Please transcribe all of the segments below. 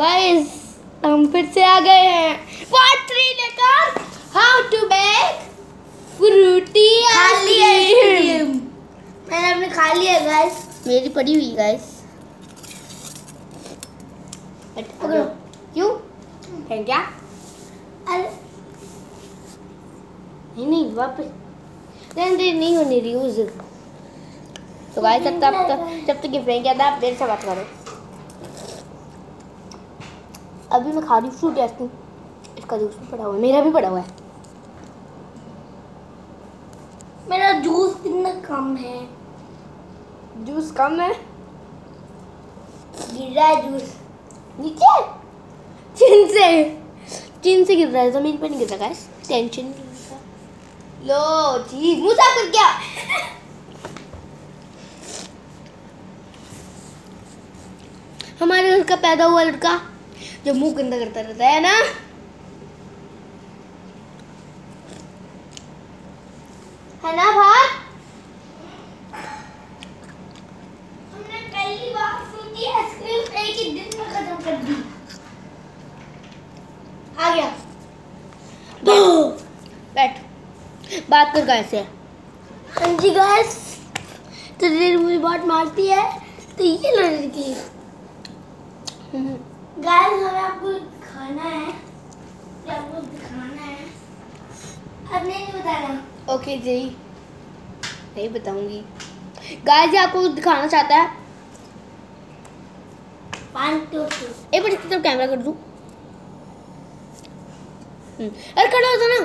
Guys हम फिर से आ गए हैं। पार्ट थ्री लेकर how to make Frooti ice cream मैंने अपने खा लिया गाइस मेरी पड़ी हुई गाइस क्यों? है क्या? अरे। नहीं नहीं वापस। नहीं नहीं नहीं होनी रही तो गाइस जब तक जब तक ये फेंक गया था आप मेरे से बात करो। अभी मैं खा रही हूँ फ्रूट आइसक्रीम इसका जूस भी पड़ा हुआ है मेरा भी पड़ा हुआ है। मेरा जूस कितना कम है? जूस कम है? गिर रहा है जूस नीचे? चिन से। चिन से गिर रहा है ज़मीन पे नहीं गिर रहा गाइस टेंशन नहीं लो मुँह साफ़ कर क्या? हमारे घर का पैदा हुआ लड़का। जो मुँह गंदा करता रहता है ना? है ना भाग हमने पहली बार फ्रूटी आइसक्रीम एक ही दिन में खत्म कर दी। आ गया। बैठ। बात कर कैसे हाँ जी गाइस तो देर मुझे बहुत मारती है तो ये लड़की। गाइस हमें आपको खाना है। आपको दिखाना है। अब नहीं बताना। ओके जी नहीं बताऊँगी। गाइस आपको दिखाना चाहता है। एक बार तरफ़ कैमरा कर दूँ। हम्म, अरे खड़ा होता ना।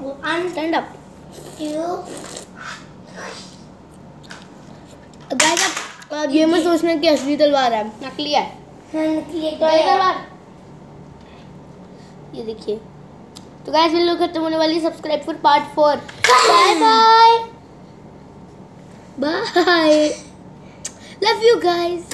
वो स्टैंड अप गाइस आप ये मत सोचना कि असली तलवार है। नकली है। ये देखिए। तो गाइस वीडियो खत्म होने वाली subscribe for part four bye bye bye love you guys